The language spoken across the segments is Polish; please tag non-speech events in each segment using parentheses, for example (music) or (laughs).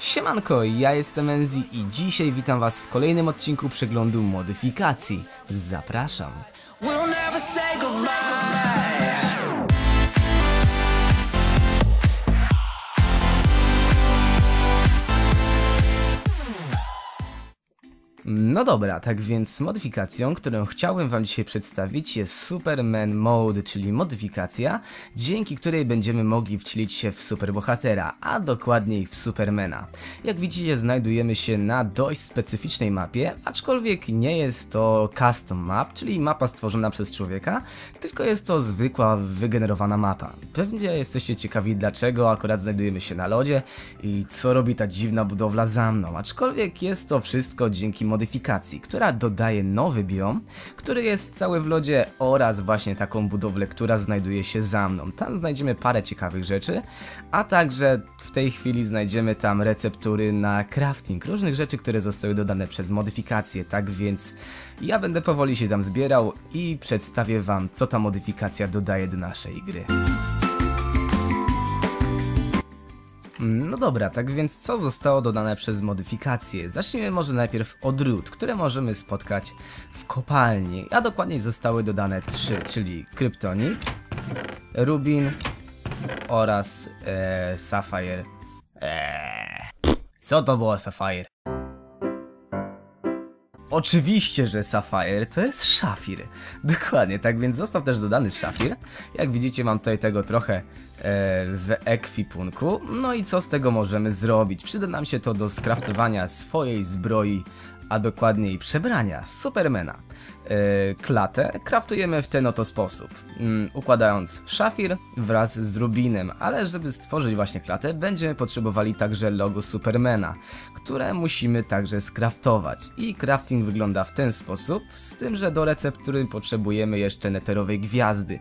Siemanko, ja jestem Enzi i dzisiaj witam was w kolejnym odcinku przeglądu modyfikacji. Zapraszam. No dobra, tak więc modyfikacją, którą chciałbym wam dzisiaj przedstawić jest Superman Mode, czyli modyfikacja, dzięki której będziemy mogli wcielić się w superbohatera, a dokładniej w Supermana. Jak widzicie znajdujemy się na dość specyficznej mapie, aczkolwiek nie jest to custom map, czyli mapa stworzona przez człowieka, tylko jest to zwykła, wygenerowana mapa. Pewnie jesteście ciekawi dlaczego akurat znajdujemy się na lodzie i co robi ta dziwna budowla za mną, aczkolwiek jest to wszystko dzięki modyfikacji, która dodaje nowy biom, który jest cały w lodzie oraz właśnie taką budowlę, która znajduje się za mną. Tam znajdziemy parę ciekawych rzeczy, a także w tej chwili znajdziemy tam receptury na crafting, różnych rzeczy, które zostały dodane przez modyfikację, tak więc ja będę powoli się tam zbierał i przedstawię wam, co ta modyfikacja dodaje do naszej gry. No dobra, tak więc co zostało dodane przez modyfikacje? Zacznijmy może najpierw od ród, które możemy spotkać w kopalni, a dokładniej zostały dodane trzy, czyli kryptonit, rubin oraz e, sapphire. Eee, co to było sapphire? Oczywiście, że Sapphire to jest szafir. Dokładnie, tak więc został też dodany szafir. Jak widzicie mam tutaj tego trochę e, w ekwipunku. No i co z tego możemy zrobić? Przyda nam się to do skraftowania swojej zbroi, a dokładniej przebrania Supermana. E, klatę kraftujemy w ten oto sposób, mm, układając szafir wraz z rubinem, ale żeby stworzyć właśnie klatę będziemy potrzebowali także logo Supermana, które musimy także skraftować. I crafting wygląda w ten sposób, z tym, że do receptury potrzebujemy jeszcze neterowej gwiazdy,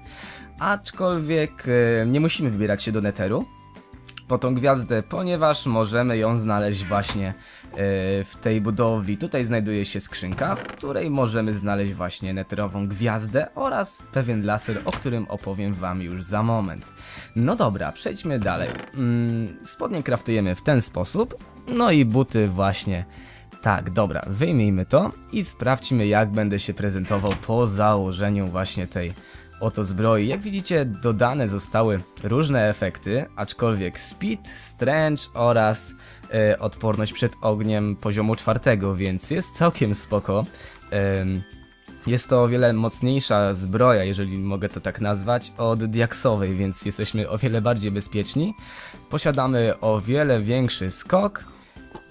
aczkolwiek e, nie musimy wybierać się do neteru, po tą gwiazdę, ponieważ możemy ją znaleźć właśnie e, w tej budowli. Tutaj znajduje się skrzynka, w której możemy znaleźć właśnie neterową gwiazdę oraz pewien laser, o którym opowiem wam już za moment. No dobra, przejdźmy dalej. Mm, spodnie kraftujemy w ten sposób, no i buty właśnie tak, dobra, wyjmijmy to i sprawdźmy jak będę się prezentował po założeniu właśnie tej oto zbroi. Jak widzicie, dodane zostały różne efekty, aczkolwiek speed, strength oraz e, odporność przed ogniem poziomu czwartego, więc jest całkiem spoko. Jest to o wiele mocniejsza zbroja, jeżeli mogę to tak nazwać, od diaksowej, więc jesteśmy o wiele bardziej bezpieczni. Posiadamy o wiele większy skok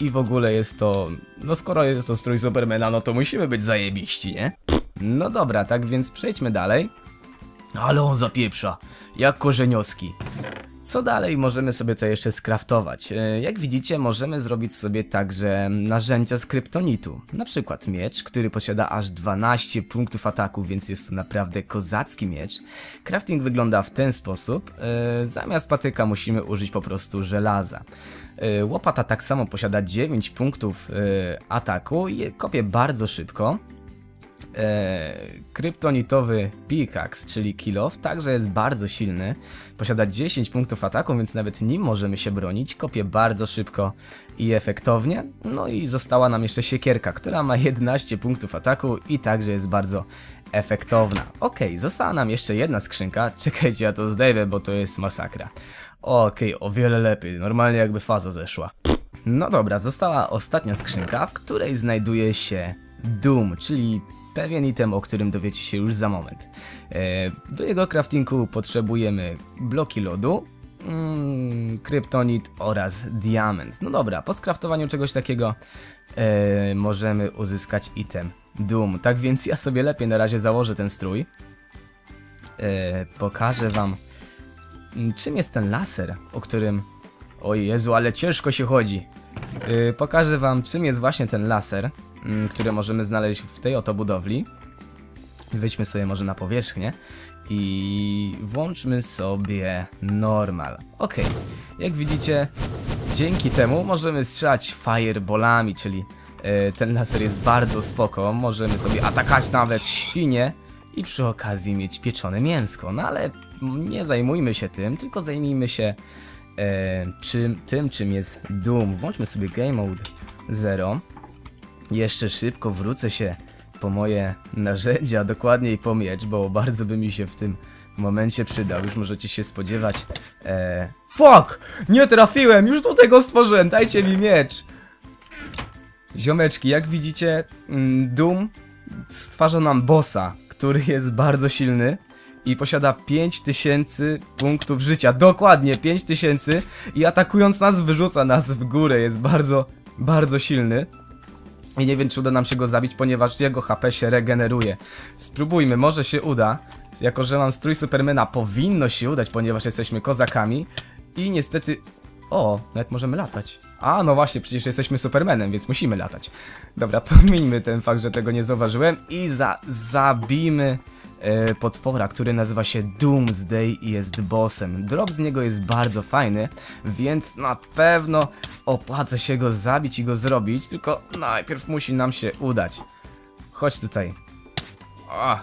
i w ogóle jest to... No skoro jest to strój Supermana, no to musimy być zajebiści, nie? No dobra, tak więc przejdźmy dalej. Ale on zapieprza, jak korzenioski. Co dalej możemy sobie co jeszcze skraftować? E, Jak widzicie możemy zrobić sobie także narzędzia z kryptonitu. Na przykład miecz, który posiada aż 12 punktów ataku, więc jest to naprawdę kozacki miecz. Crafting wygląda w ten sposób. E, Zamiast patyka musimy użyć po prostu żelaza. E, Łopata tak samo posiada 9 punktów ataku i kopie bardzo szybko e, kryptonitowy pickaxe, czyli kill off, także jest bardzo silny. Posiada 10 punktów ataku, więc nawet nim możemy się bronić. Kopie bardzo szybko i efektownie. No i została nam jeszcze siekierka, która ma 11 punktów ataku i także jest bardzo efektowna. Ok, została nam jeszcze jedna skrzynka. (laughs) Czekajcie, ja to zdejmę, bo to jest masakra. Okej, o wiele lepiej. Normalnie jakby faza zeszła. No dobra, została ostatnia skrzynka, w której znajduje się Doom, czyli pewien item, o którym dowiecie się już za moment. E, do jego craftingu potrzebujemy bloki lodu, mm, kryptonit oraz diament. No dobra, po skraftowaniu czegoś takiego e, możemy uzyskać item Doom. Tak więc ja sobie lepiej na razie założę ten strój. E, pokażę wam mm, czym jest ten laser, o którym... O Jezu, ale ciężko się chodzi. Pokażę wam czym jest właśnie ten laser, mm, który możemy znaleźć w tej oto budowli. Wejdźmy sobie może na powierzchnię i włączmy sobie normal. Ok, jak widzicie, dzięki temu możemy strzelać fireballami, czyli e, ten laser jest bardzo spoko. Możemy sobie atakać nawet świnie i przy okazji mieć pieczone mięsko. No ale nie zajmujmy się tym, tylko zajmijmy się e, czym, tym, czym jest Doom. Włączmy sobie Game Mode 0. Jeszcze szybko wrócę się po moje narzędzia, dokładniej po miecz, bo bardzo by mi się w tym momencie przydał. Już możecie się spodziewać. E, fuck! Nie trafiłem! Już tutaj go stworzyłem! Dajcie mi miecz! Ziomeczki, jak widzicie, mm, Doom stwarza nam bossa, który jest bardzo silny i posiada 5000 punktów życia. Dokładnie 5000 i atakując nas wyrzuca nas w górę. Jest bardzo, bardzo silny. I nie wiem, czy uda nam się go zabić, ponieważ jego HP się regeneruje. Spróbujmy, może się uda. Jako, że mam strój Supermana, powinno się udać, ponieważ jesteśmy kozakami. I niestety... O, nawet możemy latać. A, no właśnie, przecież jesteśmy Supermanem, więc musimy latać. Dobra, (laughs) pomińmy ten fakt, że tego nie zauważyłem i za zabijmy e, potwora, który nazywa się Doomsday i jest bossem. Drop z niego jest bardzo fajny, więc na pewno opłaca się go zabić i go zrobić, tylko najpierw musi nam się udać. Chodź tutaj. O,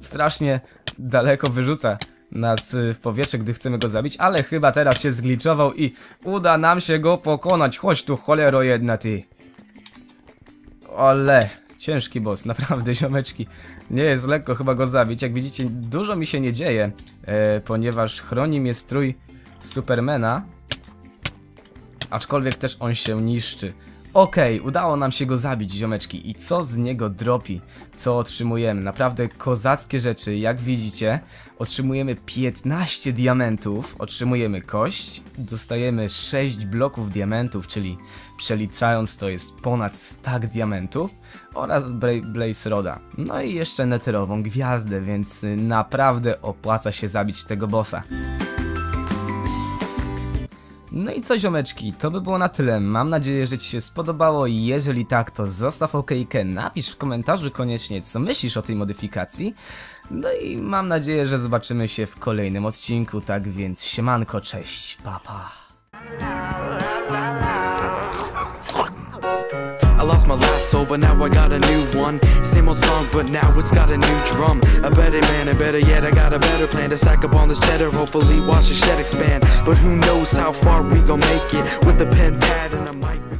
strasznie daleko wyrzuca nas y, w powietrze, gdy chcemy go zabić, ale chyba teraz się zgliczował i uda nam się go pokonać. Chodź tu, cholero jedna ty. Ole, ciężki boss, (laughs) naprawdę ziomeczki. Nie jest lekko chyba go zabić. Jak widzicie, dużo mi się nie dzieje, e, ponieważ chroni mnie strój Supermana. Aczkolwiek też on się niszczy. Okej, udało nam się go zabić, ziomeczki. I co z niego dropi? Co otrzymujemy? Naprawdę kozackie rzeczy, jak widzicie. Otrzymujemy 15 diamentów, otrzymujemy kość, dostajemy 6 bloków diamentów, czyli przeliczając to jest ponad stack diamentów oraz Blaze Roda. No i jeszcze netherową gwiazdę, więc y, naprawdę opłaca się zabić tego bossa. No i co ziomeczki, to by było na tyle. Mam nadzieję, że Ci się spodobało i jeżeli tak, to zostaw okejkę, napisz w komentarzu koniecznie, co myślisz o tej modyfikacji. No i mam nadzieję, że zobaczymy się w kolejnym odcinku, tak więc siemanko, cześć, papa. Pa. I lost my last soul, but now I got a new one. Same old song, but now it's got a new drum. A better man, and better yet, I got a better plan to stack up on this cheddar. Hopefully, watch the shed expand. But who knows how far we gon' make it with the pen, pad, and a mic.